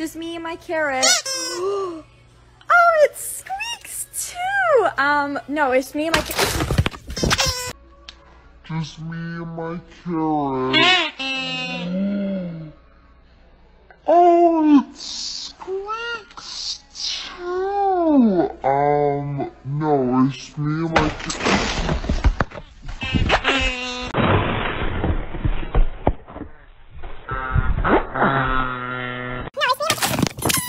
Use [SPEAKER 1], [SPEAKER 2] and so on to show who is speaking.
[SPEAKER 1] Just me and my carrot. oh, it squeaks too. Um, no, it's me and my carrot.
[SPEAKER 2] Just me and my carrot. oh, it squeaks too. Um, no, it's me and my carrot.